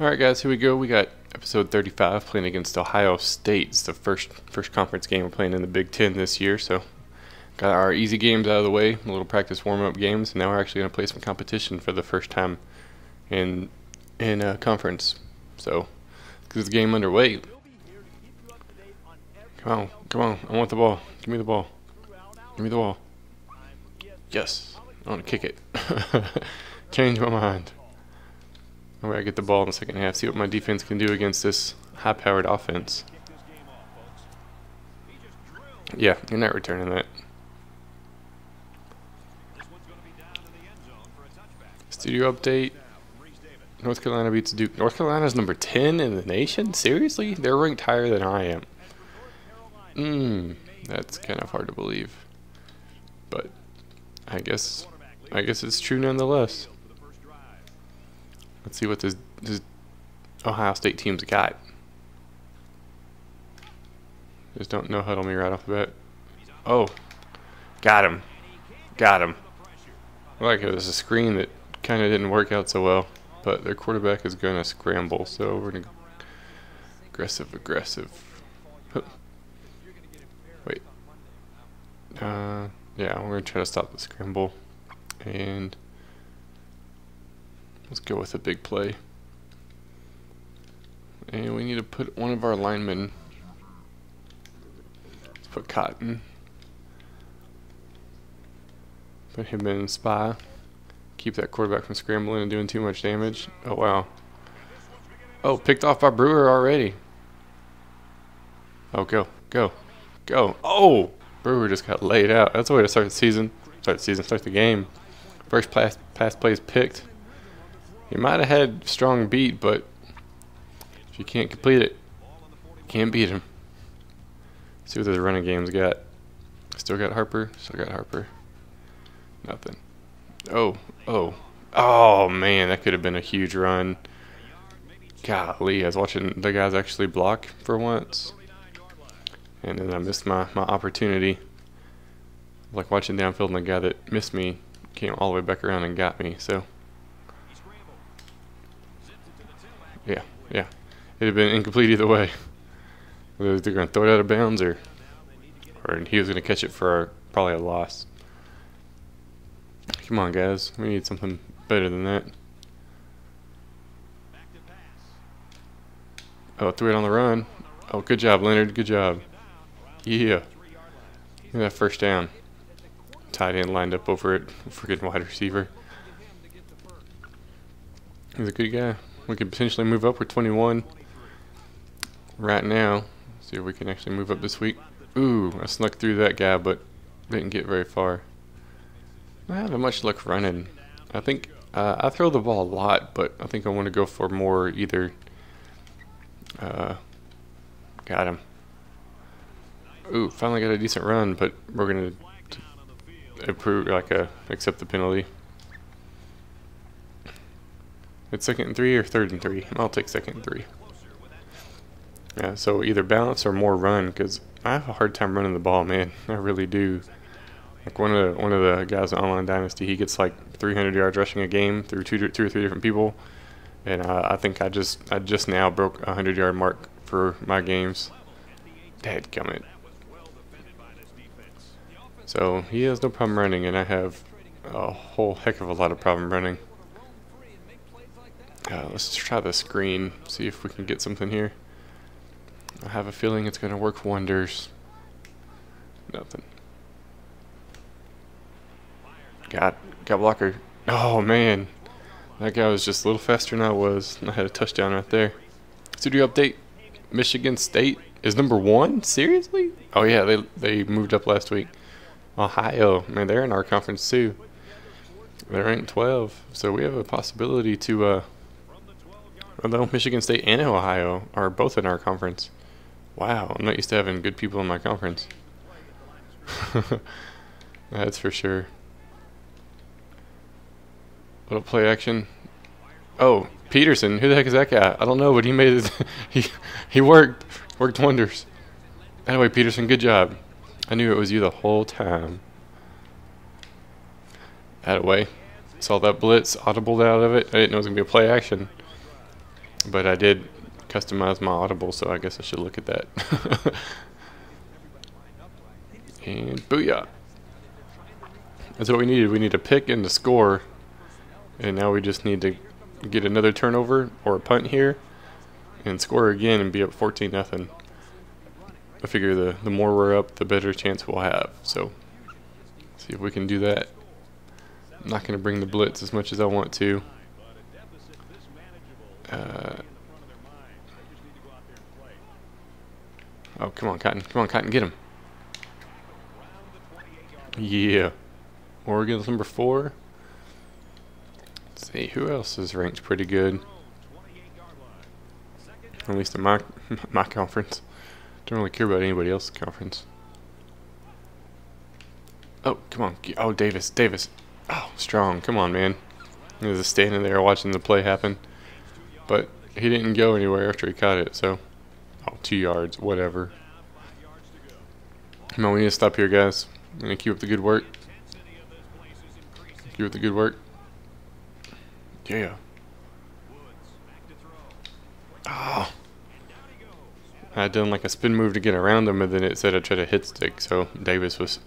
Alright guys, here we go. We got episode 35 playing against Ohio State. It's the first first conference game we're playing in the Big Ten this year, so got our easy games out of the way, a little practice warm-up games, and now we're actually going to play some competition for the first time in in a conference. So, get this game underway. Come on, come on, I want the ball. Give me the ball. Give me the ball. Yes, I want to kick it. Change my mind. I get the ball in the second half, see what my defense can do against this high-powered offense. Yeah, you're not returning that. Studio update. North Carolina beats Duke. North Carolina's number 10 in the nation? Seriously? They're ranked higher than I am. Mmm, that's kind of hard to believe. But I guess I guess it's true nonetheless. Let's see what this, this Ohio State team's got. Just don't no huddle me right off the bat. Oh, got him. Got him. I like it was a screen that kind of didn't work out so well, but their quarterback is going to scramble, so we're going to aggressive, aggressive. Wait. Uh, yeah, we're going to try to stop the scramble. And Let's go with a big play. And we need to put one of our linemen. Let's put Cotton. Put him in spy. Keep that quarterback from scrambling and doing too much damage. Oh, wow. Oh, picked off by Brewer already. Oh, go, go, go. Oh! Brewer just got laid out. That's the way to start the season. Start the season, start the game. First pass, pass is picked. He might have had strong beat, but if you can't complete it, you can't beat him. see what the running game's got. Still got Harper. Still got Harper. Nothing. Oh, oh. Oh, man, that could have been a huge run. Golly, I was watching the guys actually block for once. And then I missed my, my opportunity. Like watching downfield and the guy that missed me came all the way back around and got me, so... Yeah, yeah. It'd have been incomplete either way. They're going to throw it out of bounds or, or he was going to catch it for probably a loss. Come on, guys. We need something better than that. Oh, threw it on the run. Oh, good job, Leonard. Good job. Yeah. that first down. Tight end lined up over it. Freaking wide receiver. He's a good guy. We could potentially move up. We're 21 right now. See if we can actually move up this week. Ooh, I snuck through that guy, but didn't get very far. I haven't have much luck running. I think uh, I throw the ball a lot, but I think I want to go for more either. Uh, got him. Ooh, finally got a decent run, but we're gonna improve, like, a uh, accept the penalty. It's second and three or third and three. I'll take second and three. Yeah, so either balance or more run because I have a hard time running the ball, man. I really do. Like one of the one of the guys in Online Dynasty, he gets like 300 yards rushing a game through two two or three different people, and I think I just I just now broke a hundred yard mark for my games. Dad it. So he has no problem running, and I have a whole heck of a lot of problem running. Uh, let's try the screen, see if we can get something here. I have a feeling it's going to work wonders. Nothing. Got, got blocker. Oh man, that guy was just a little faster than I was. I had a touchdown right there. Studio update. Michigan State is number one? Seriously? Oh yeah, they they moved up last week. Ohio, man, they're in our conference too. They're ranked 12, so we have a possibility to uh, Although Michigan State and Ohio are both in our conference. Wow, I'm not used to having good people in my conference. That's for sure. Little play action. Oh, Peterson. Who the heck is that guy? I don't know, but he made it. he he worked worked wonders. Anyway, Peterson, good job. I knew it was you the whole time. That way. Saw that blitz, audible out of it. I didn't know it was gonna be a play action. But I did customize my audible, so I guess I should look at that. and booyah. That's what we needed. We need a pick and a score. And now we just need to get another turnover or a punt here and score again and be up 14 nothing. I figure the, the more we're up, the better chance we'll have. So, see if we can do that. I'm not going to bring the blitz as much as I want to. Uh, oh, come on, Cotton. Come on, Cotton, get him. Yeah. Oregon's number four. Let's see, who else is ranked pretty good? At least in my my conference. Don't really care about anybody else's conference. Oh, come on. Oh, Davis. Davis. Oh, strong. Come on, man. He was just standing there watching the play happen. But he didn't go anywhere after he caught it, so... Oh, two yards. Whatever. Come on, we need to stop here, guys. I'm going to keep up the good work. Keep up the good work. Yeah. Oh. I done like a spin move to get around him, and then it said I tried a hit stick. So Davis was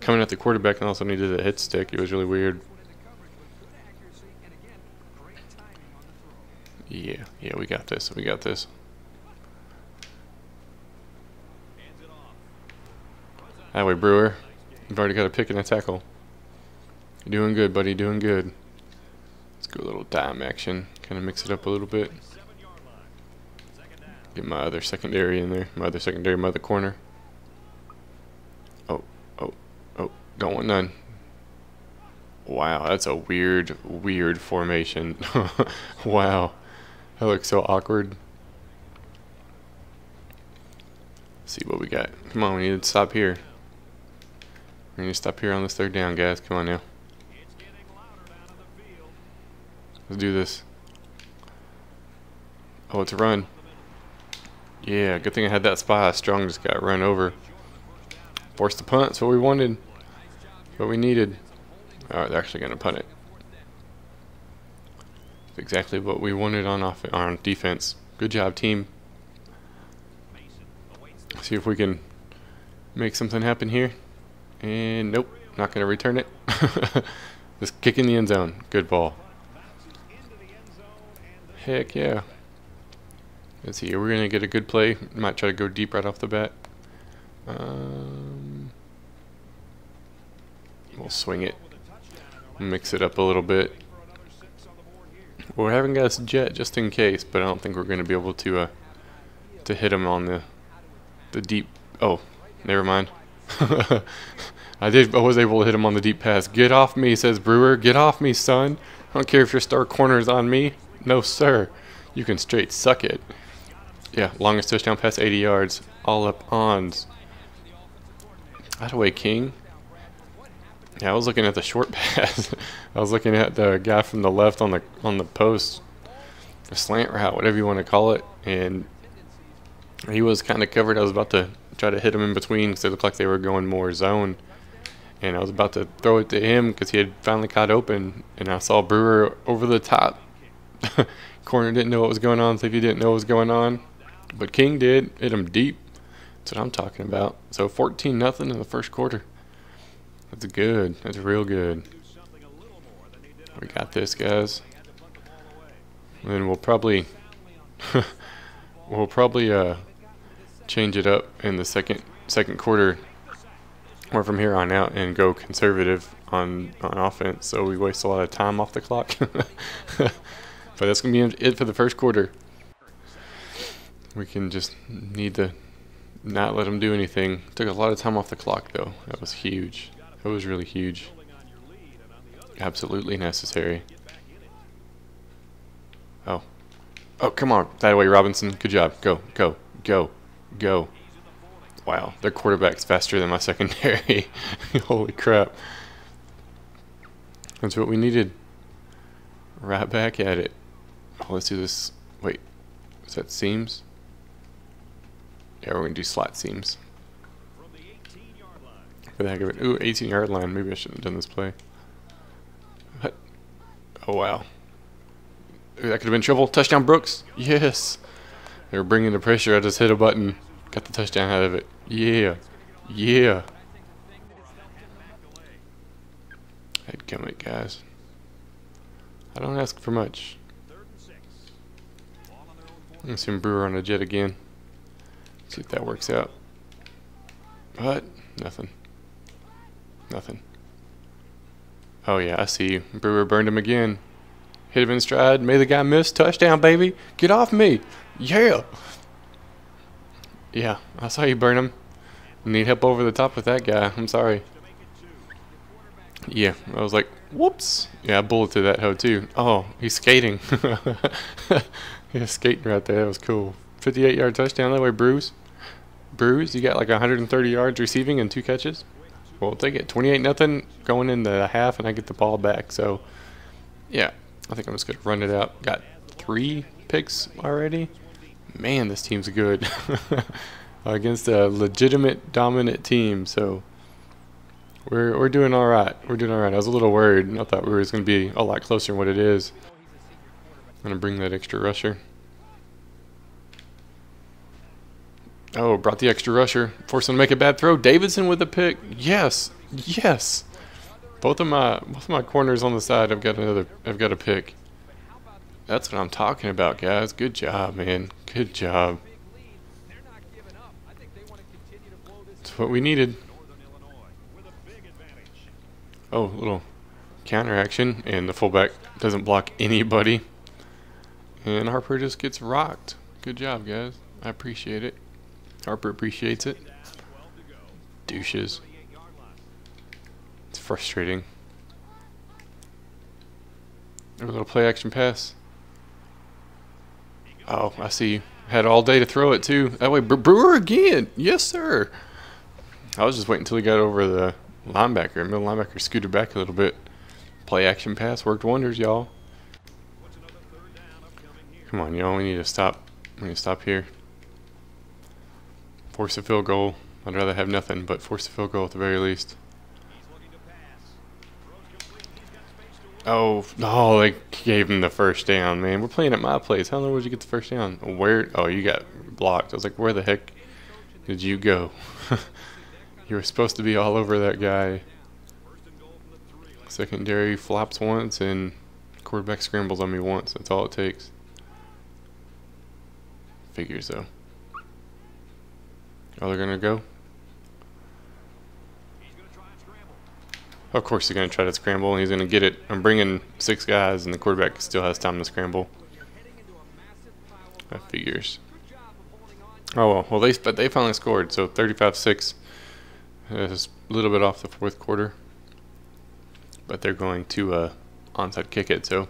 coming at the quarterback, and all of a sudden he did a hit stick. It was really weird. Yeah, yeah, we got this. We got this. That way, Brewer. You've already got a pick and a tackle. You're doing good, buddy. Doing good. Let's go a little dime action. Kind of mix it up a little bit. Get my other secondary in there. My other secondary, my other corner. Oh, oh, oh. Don't want none. Wow, that's a weird, weird formation. wow. That looks so awkward. Let's see what we got. Come on, we need to stop here. We need to stop here on this third down, guys. Come on now. Let's do this. Oh, it's a run. Yeah, good thing I had that spy. Strong just got run over. Forced the punt. That's what we wanted. What we needed. Alright, they're actually going to punt it. That's exactly what we wanted on off on defense. Good job, team. See if we can make something happen here. And nope, not going to return it. Just kick in the end zone. Good ball. Heck yeah. Let's see, we're going to get a good play. Might try to go deep right off the bat. Um, we'll swing it. Mix it up a little bit. We're having got a jet just in case, but I don't think we're going to be able to uh, to hit him on the the deep. Oh, never mind. I did. I was able to hit him on the deep pass. Get off me, says Brewer. Get off me, son. I don't care if your star corner's on me. No, sir. You can straight suck it. Yeah, longest touchdown pass, 80 yards. All up ons. That way, King. Yeah, I was looking at the short pass. I was looking at the guy from the left on the on the post, the slant route, whatever you want to call it, and he was kind of covered. I was about to try to hit him in between because it looked like they were going more zone, and I was about to throw it to him because he had finally caught open, and I saw Brewer over the top. Corner didn't know what was going on, so if he didn't know what was going on, but King did hit him deep. That's what I'm talking about. So 14 nothing in the first quarter. That's good. That's real good. We got this, guys. And we'll probably we'll probably uh, change it up in the second second quarter or from here on out and go conservative on on offense so we waste a lot of time off the clock. but that's to be it for the first quarter. We can just need to not let them do anything. Took a lot of time off the clock though. That was huge. That was really huge. Absolutely necessary. Oh. Oh, come on. That way, Robinson. Good job. Go, go, go, go. Wow, their quarterback's faster than my secondary. Holy crap. That's what we needed. Right back at it. Oh, let's do this. Wait, is that seams? Yeah, we're going to do slot seams for the heck of it. Ooh, 18 yard line. Maybe I shouldn't have done this play. What? Oh, wow. That could have been trouble. Touchdown, Brooks. Yes. They were bringing the pressure. I just hit a button. Got the touchdown out of it. Yeah. Yeah. Head it, guys. I don't ask for much. Let's see Brewer on a jet again. See if that works out. But, nothing. Nothing. Oh yeah, I see you. Brewer burned him again. Hit him in stride. Made the guy miss. Touchdown, baby. Get off me. Yeah. Yeah, I saw you burn him. Need help over the top with that guy. I'm sorry. Yeah, I was like, whoops. Yeah, I bulleted that hoe too. Oh, he's skating. he's skating right there. That was cool. 58 yard touchdown that way, Bruce. Bruce, you got like 130 yards receiving and two catches. Well, take it. 28 nothing going in the half, and I get the ball back. So, yeah, I think I'm just gonna run it out. Got three picks already. Man, this team's good against a legitimate dominant team. So we're we're doing all right. We're doing all right. I was a little worried. I thought we were going to be a lot closer than what it is. I'm gonna bring that extra rusher. Oh, brought the extra rusher. Forced him to make a bad throw. Davidson with a pick. Yes. Yes. Both of my both of my corners on the side I've got another I've got a pick. That's what I'm talking about, guys. Good job, man. Good job. That's what we needed. Oh, little counter action, and the fullback doesn't block anybody. And Harper just gets rocked. Good job, guys. I appreciate it. Harper appreciates it. Douches. Frustrating. A little play action pass. Oh, I see you. Had all day to throw it too. That way, Brewer again. Yes, sir. I was just waiting until he got over the linebacker. Middle linebacker scooted back a little bit. Play action pass worked wonders, y'all. Come on, y'all. We need to stop. We need to stop here. Force a field goal. I'd rather have nothing, but force a field goal at the very least. Oh, no, they gave him the first down, man. We're playing at my place. How the would you get the first down? Where? Oh, you got blocked. I was like, where the heck did you go? you were supposed to be all over that guy. Secondary flops once and quarterback scrambles on me once. That's all it takes. Figures, though. Oh, they're going to go? Of course he's going to try to scramble, and he's going to get it. I'm bringing six guys, and the quarterback still has time to scramble. That figures. Oh well, well they but they finally scored, so 35-6 is a little bit off the fourth quarter, but they're going to uh, onside kick it, so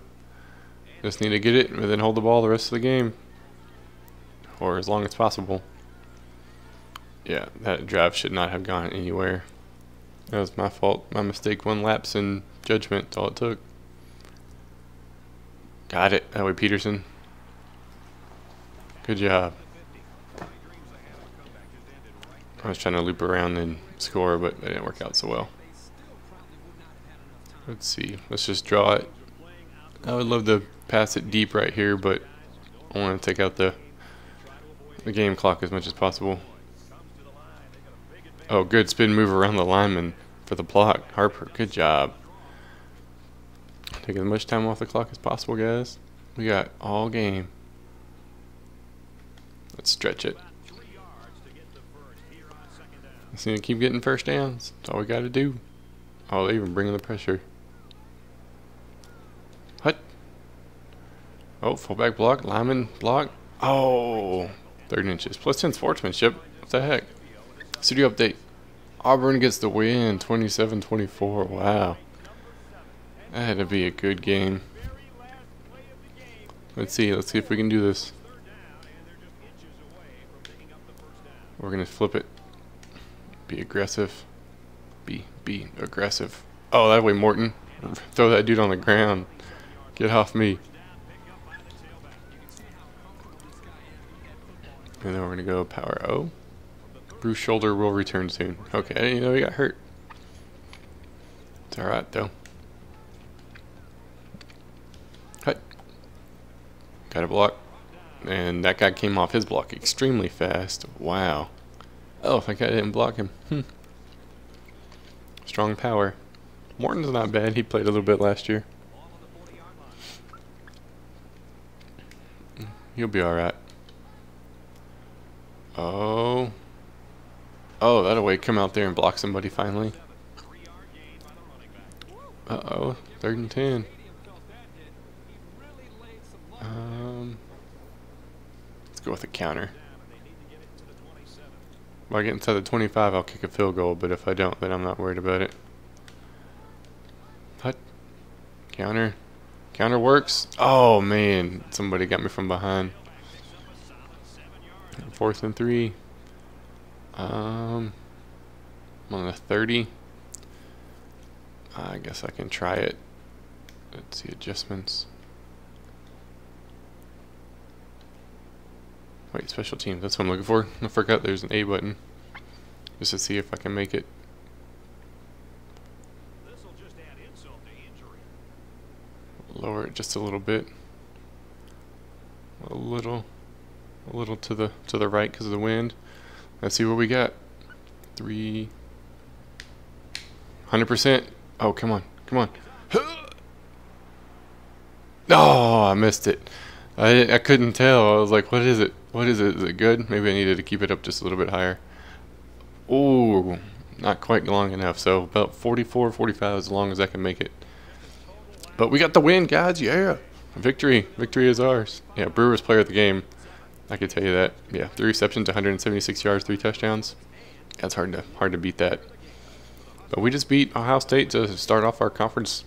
just need to get it and then hold the ball the rest of the game, or as long as possible. Yeah, that drive should not have gone anywhere. That was my fault. My mistake. One lapse in judgment. That's all it took. Got it. That way, Peterson. Good job. I was trying to loop around and score, but it didn't work out so well. Let's see. Let's just draw it. I would love to pass it deep right here, but I want to take out the the game clock as much as possible. Oh, good spin move around the lineman for the block. Harper, good job. Take as much time off the clock as possible, guys. We got all game. Let's stretch it. Let's see, keep getting first downs. That's all we got to do. Oh, they even bringing the pressure. What? Oh, fullback block, lineman block. Oh, third inches. Plus 10 sportsmanship. What the heck? Studio update. Auburn gets the win, 27-24. Wow. That had to be a good game. Let's see. Let's see if we can do this. We're going to flip it. Be aggressive. Be, be aggressive. Oh, that way, Morton. Throw that dude on the ground. Get off me. And then we're going to go power O. Bruce shoulder will return soon. Okay, I didn't know he got hurt. It's alright though. Hut. Got a block. And that guy came off his block extremely fast. Wow. Oh, that guy didn't block him. Hmm. Strong power. Morton's not bad. He played a little bit last year. He'll be alright. Oh. Oh, that'll wait. Come out there and block somebody finally. Uh-oh. Third and ten. Um, let's go with a counter. If I get inside the 25, I'll kick a field goal, but if I don't, then I'm not worried about it. What? Counter. Counter works. Oh, man. Somebody got me from behind. Fourth and three. Um, I'm on the 30. I guess I can try it. Let's see adjustments. Wait, special teams. That's what I'm looking for. I forgot there's an A button. Just to see if I can make it. Lower it just a little bit. A little, a little to the to the right because of the wind. Let's see what we got. Three. Hundred percent. Oh, come on, come on. Oh, I missed it. I I couldn't tell. I was like, what is it? What is it? Is it good? Maybe I needed to keep it up just a little bit higher. Oh, not quite long enough. So about 44, 45 as long as I can make it. But we got the win, guys. Yeah. Victory. Victory is ours. Yeah, Brewers player of the game. I can tell you that. Yeah, three receptions, 176 yards, three touchdowns. That's hard to hard to beat that. But we just beat Ohio State to start off our conference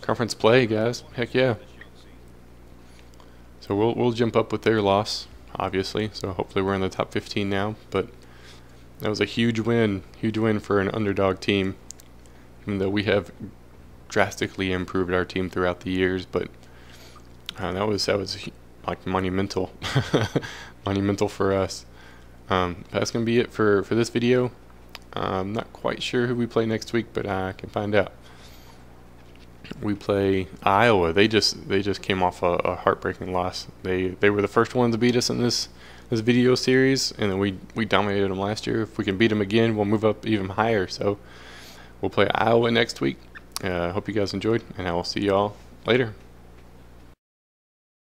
conference play, guys. Heck yeah. So we'll we'll jump up with their loss, obviously. So hopefully we're in the top 15 now. But that was a huge win, huge win for an underdog team. Even though we have drastically improved our team throughout the years, but uh, that was that was like monumental, monumental for us. Um, that's gonna be it for for this video. I'm not quite sure who we play next week, but I can find out we play Iowa. They just they just came off a, a, heartbreaking loss. They they were the first ones to beat us in this this video series, and then we we dominated them last year. If we can beat them again, we'll move up even higher. So we'll play Iowa next week. I uh, hope you guys enjoyed, and I will see y'all later.